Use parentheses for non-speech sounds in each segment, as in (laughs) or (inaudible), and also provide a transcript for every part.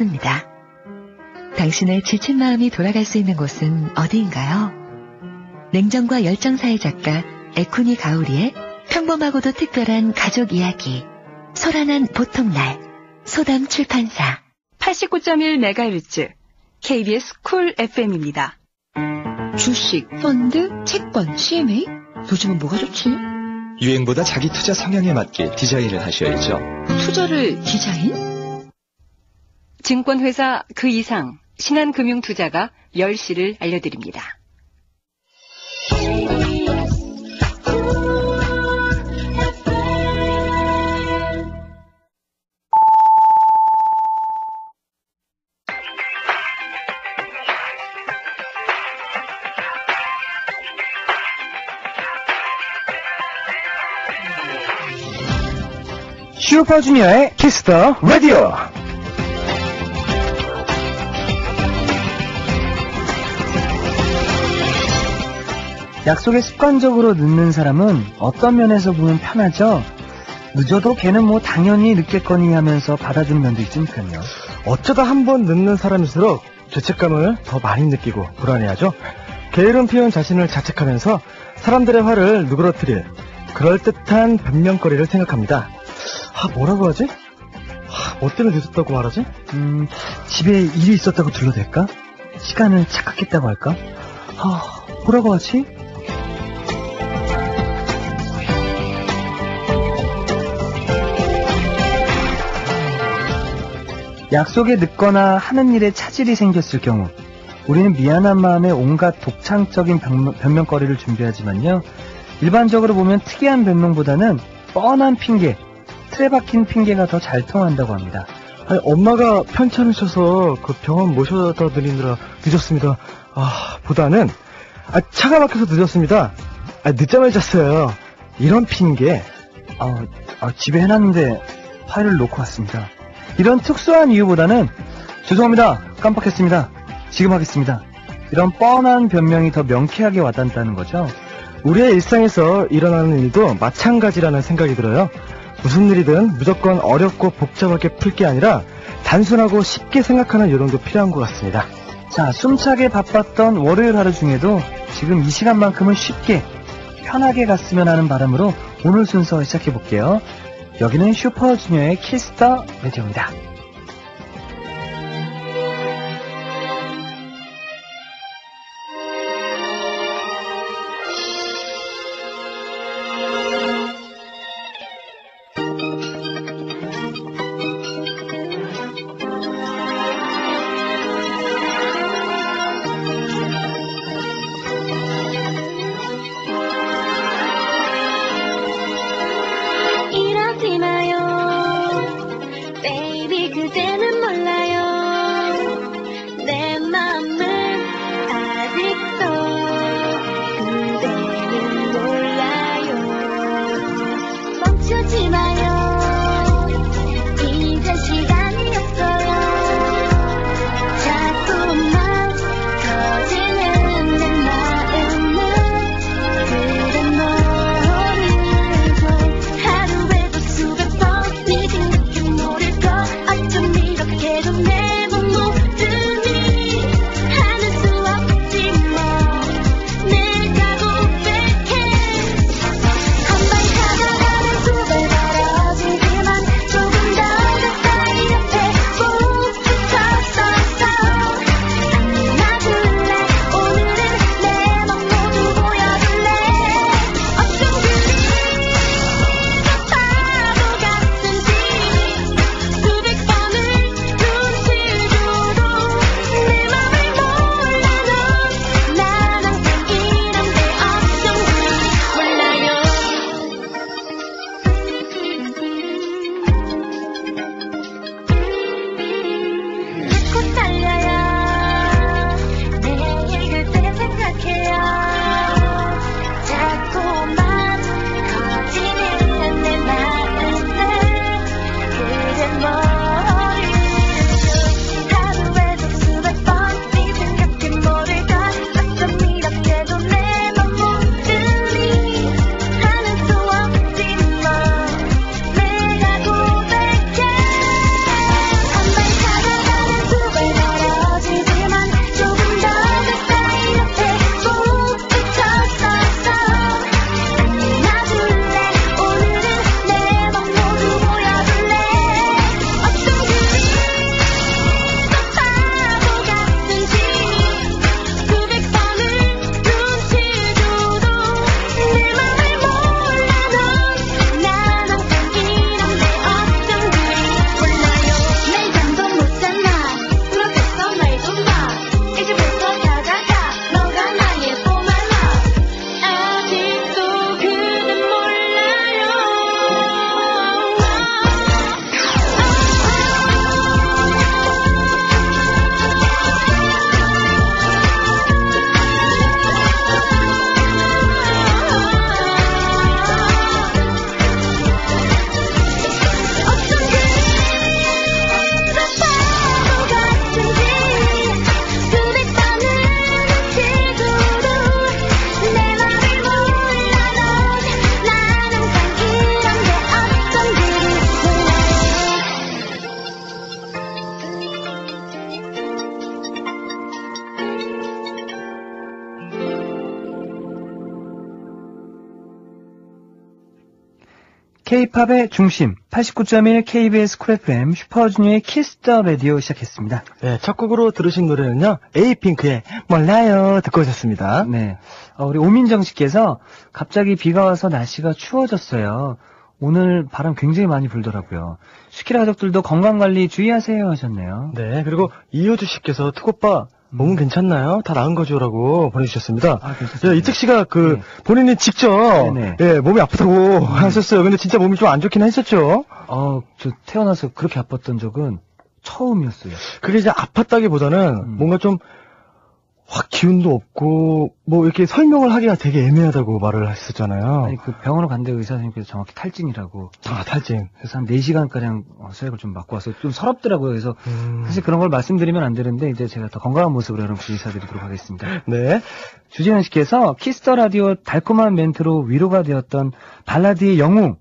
찾습니다. 당신의 지친 마음이 돌아갈 수 있는 곳은 어디인가요? 냉정과 열정 사이의 작가 에쿠니 가오리의 평범하고도 특별한 가족 이야기 소란한 보통날 소담 출판사 89.1MHz KBS Cool FM입니다. 주식, 펀드, 채권, CMA? 요즘은 뭐가 좋지? 유행보다 자기 투자 성향에 맞게 디자인을 하셔야죠. 투자를 디자인? 증권회사 그 이상 신한금융투자가 10시를 알려드립니다. 슈퍼주니어의 Kiss the Radio 약속에 습관적으로 늦는 사람은 어떤 면에서 보면 편하죠? 늦어도 걔는 뭐 당연히 늦겠거니 하면서 받아주는 면도 있으니까요. 어쩌다 한 번 늦는 사람일수록 죄책감을 더 많이 느끼고 불안해하죠. 게으름 피운 자신을 자책하면서 사람들의 화를 누그러뜨릴 그럴듯한 변명거리를 생각합니다. 아, 뭐라고 하지? 아, 뭐 때문에 늦었다고 말하지? 음, 집에 일이 있었다고 둘러댈까? 시간을 착각했다고 할까? 아, 뭐라고 하지? 약속에 늦거나 하는 일에 차질이 생겼을 경우 우리는 미안한 마음에 온갖 독창적인 변명, 변명 거리를 준비하지만요. 일반적으로 보면 특이한 변명보다는 뻔한 핑계, 틀에 박힌 핑계가 더 잘 통한다고 합니다. 아니, 엄마가 편찮으셔서 그 병원 모셔다 드리느라 늦었습니다. 아, 보다는, 아, 차가 막혀서 늦었습니다. 아, 늦잠을 잤어요. 이런 핑계. 아, 아, 집에 해놨는데 파일을 놓고 왔습니다. 이런 특수한 이유보다는 죄송합니다. 깜빡했습니다. 지금 하겠습니다. 이런 뻔한 변명이 더 명쾌하게 와닿는다는 거죠. 우리의 일상에서 일어나는 일도 마찬가지라는 생각이 들어요. 무슨 일이든 무조건 어렵고 복잡하게 풀 게 아니라 단순하고 쉽게 생각하는 요령도 필요한 것 같습니다. 자, 숨차게 바빴던 월요일 하루 중에도 지금 이 시간만큼은 쉽게 편하게 갔으면 하는 바람으로 오늘 순서 시작해 볼게요. 여기는 슈퍼주니어의 키스터 라디오입니다. K-팝의 중심 89.1 KBS 쿨 FM 슈퍼주니어의 키스 더 라디오 시작했습니다. 네, 첫 곡으로 들으신 노래는요, 에이핑크의 몰라요 듣고 오셨습니다. 네. 어, 우리 오민정 씨께서 갑자기 비가 와서 날씨가 추워졌어요. 오늘 바람 굉장히 많이 불더라고요. 슈키라 가족들도 건강관리 주의하세요 하셨네요. 네, 그리고 이효주 씨께서 특오빠 몸은 괜찮나요? 다 나은 거죠라고 보내주셨습니다. 아, 괜찮습니다. 네, 이특 씨가 그 네. 본인이 직접 네네. 예, 몸이 아프다고 (laughs) 하셨어요. 근데 진짜 몸이 좀 안 좋긴 했었죠. 어, 저 태어나서 그렇게 아팠던 적은 처음이었어요. 그게 이제 아팠다기보다는 음. 뭔가 좀 확 기운도 없고 뭐 이렇게 설명을 하기가 되게 애매하다고 말을 했었잖아요. 아니, 그 병원을 갔는데 의사 선생님께서 정확히 탈진이라고. 아 탈진. 그래서 한 4시간 가량 수액을 좀 맞고 와서 좀 서럽더라고요. 그래서 음. 사실 그런 걸 말씀드리면 안 되는데 이제 제가 더 건강한 모습으로 여러분 인사드리도록 하겠습니다. 네. 주재현 씨께서 키스 더 라디오 달콤한 멘트로 위로가 되었던 발라드의 영웅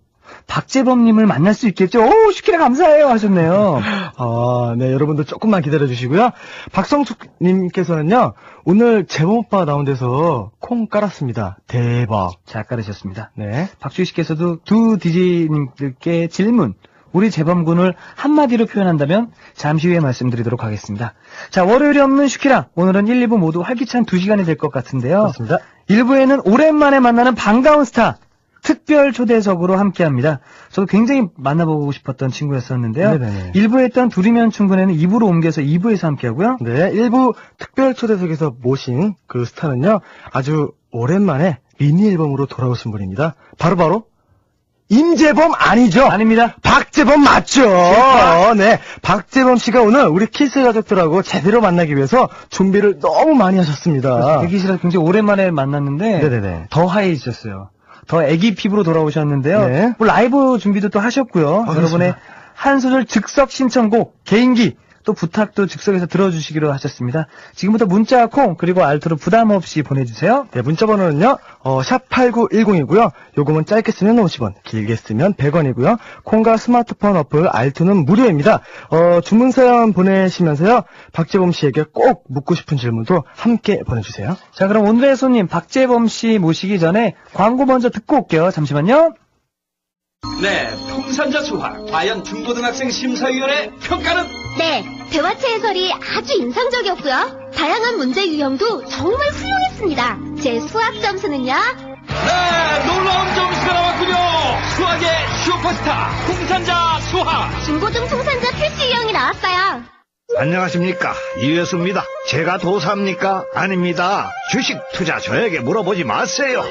박재범님을 만날 수 있겠죠? 오 슈키라 감사해요 하셨네요. 아, 네, 여러분들 조금만 기다려 주시고요. 박성숙님께서는요, 오늘 재범 오빠 나온 데서 콩 깔았습니다. 대박. 잘 깔으셨습니다. 네. 박주희 씨께서도 두 DJ님들께 질문. 우리 재범군을 한마디로 표현한다면 잠시 후에 말씀드리도록 하겠습니다. 자, 월요일에 없는 슈키라. 오늘은 1, 2부 모두 활기찬 2시간이 될 것 같은데요. 그렇습니다. 1부에는 오랜만에 만나는 반가운 스타 특별 초대석으로 함께합니다. 저도 굉장히 만나보고 싶었던 친구였었는데요. 네네네. 1부에 했던 둘이면 충분해는 2부로 옮겨서 2부에서 함께하고요. 네, 일부 특별 초대석에서 모신 그 스타는요, 아주 오랜만에 미니 앨범으로 돌아오신 분입니다. 바로바로, 임재범 아니죠? 아닙니다. 박재범 맞죠? 네. 박재범 씨가 오늘 우리 키스 가족들하고 제대로 만나기 위해서 준비를 너무 많이 하셨습니다. 대기실에서 굉장히 오랜만에 만났는데 네네네. 더 하얘지셨어요. 더 애기 피부로 돌아오셨는데요. 네. 뭐 라이브 준비도 또 하셨고요. 아, 여러분의. 한 소절 즉석 신청곡 개인기 또 부탁도 즉석에서 들어주시기로 하셨습니다. 지금부터 문자 콩 그리고 알트로 부담 없이 보내주세요. 네, 문자 번호는요, 어, 샵 8910이고요. 요금은 짧게 쓰면 50원, 길게 쓰면 100원이고요. 콩과 스마트폰 어플 알투는 무료입니다. 어, 주문 사연 보내시면서요, 박재범 씨에게 꼭 묻고 싶은 질문도 함께 보내주세요. 자 그럼 오늘의 손님 박재범 씨 모시기 전에 광고 먼저 듣고 올게요. 잠시만요. 네, 풍산자 수학 과연 중고등학생 심사위원회 평가는 네, 대화체 해설이 아주 인상적이었고요. 다양한 문제 유형도 정말 훌륭했습니다. 제 수학 점수는요? 네, 놀라운 점수가 나왔군요. 수학의 슈퍼스타 풍산자 수학. 중고등 통산자 필수 유형이 나왔어요. 안녕하십니까 이회수입니다 제가 도사입니까? 아닙니다 주식 투자 저에게 물어보지 마세요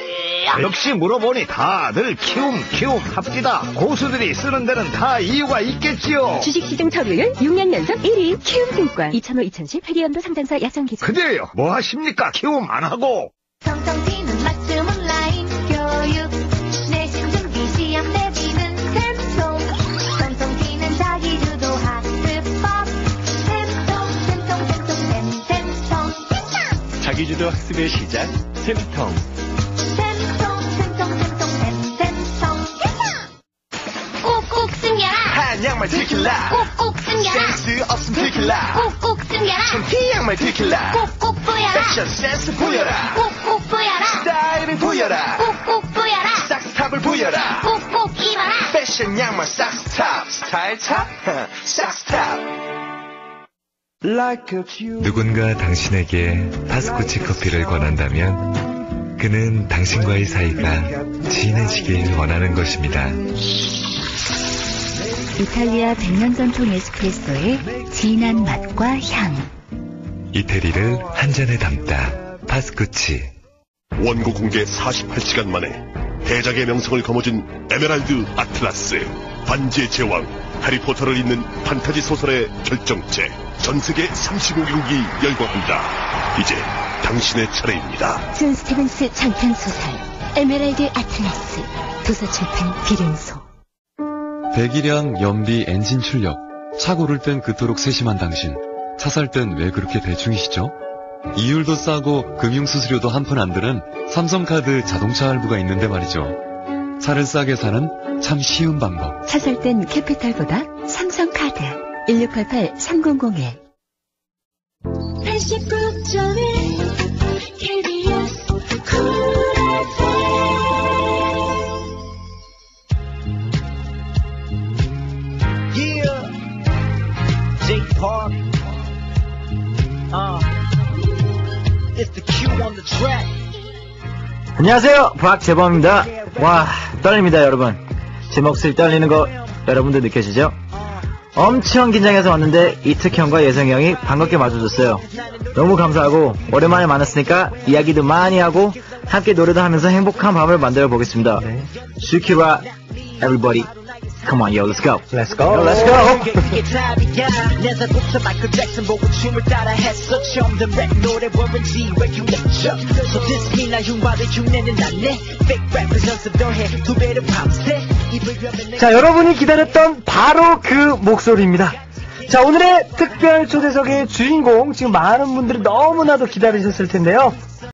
역시 물어보니 다들 키움 키움 합디다. 고수들이 쓰는 데는 다 이유가 있겠지요. 주식시장 처리율 6년 연속 1위 키움증권. 2005-2010 회계연도 상장사 약정 기준 그래요 뭐 하십니까? 키움 안 하고. 성성 튀는 맞춤 온라인 교육. 내신 준비 시험 내비는 샘통 성성 튀는 자기주도 학습법. 샘통 샘통 샘통 샘통 자기주도 학습의 시작. 생뚱한 양말 들킬라. 꼭꼭 숨겨라 센스 없음 들킬라. 꼭꼭 숨겨라 흰 양말 들킬라. 꼭꼭 보여라 패션 센스 보여라. 꼭꼭 보여라 스타일을 보여라. 꼭꼭 보여라 싹스탑을 보여라. 꼭꼭 입어라 패션 양말 싹스탑. 스타일 탑. (laughs) 싹스탑. 누군가 당신에게 파스쿠치 커피를 권한다면 그는 당신과의 사이가 진해지길 원하는 것입니다. 이탈리아 100년 전통 에스프레소의 진한 맛과 향. 이태리를 한 잔에 담다 파스쿠치. 원고 공개 48시간 만에 대작의 명성을 거머쥔 에메랄드 아틀라스 반지의 제왕 해리포터를 잇는 판타지 소설의 결정체 전 세계 35개국이 열광한다 이제 당신의 차례입니다 존 스티븐스 장편 소설 에메랄드 아틀라스 도서출판 비룡소 배기량, 연비, 엔진 출력, 차 고를 땐 그토록 세심한 당신, 차 살 땐 왜 그렇게 대충이시죠? 이율도 싸고 금융수수료도 한 푼 안 드는 삼성카드 자동차 할부가 있는데 말이죠. 차를 싸게 사는 참 쉬운 방법. 차 살 땐 캐피탈보다 삼성카드 1688-3001 89.1 안녕하세요. 박재범입니다. 와 떨립니다 여러분. 제 목소리 떨리는 거 여러분들 느껴지죠? 엄청 긴장해서 왔는데 이특형과 예성이 형이 반갑게 맞아줬어요. 너무 감사하고 오랜만에 만났으니까 이야기도 많이 하고 함께 노래도 하면서 행복한 밤을 만들어 보겠습니다. 슈키라 everybody come on yo let's go let's go yo, let's go 이게 답이야 내 작곡사 마이클 잭슨 보고 춤을 따라 했어 처음 든랩 노래 뭐인지 regulation So this mean 나 흉봐도 흉내는 나네 Fake rappers 연습 더해 두 배를 밤새 자, 여러분이 기다렸던 바로 그 목소리입니다. 자, 오늘의 특별 초대석의 주인공, 지금 많은 분들이 너무나도 기다리셨을 텐데요.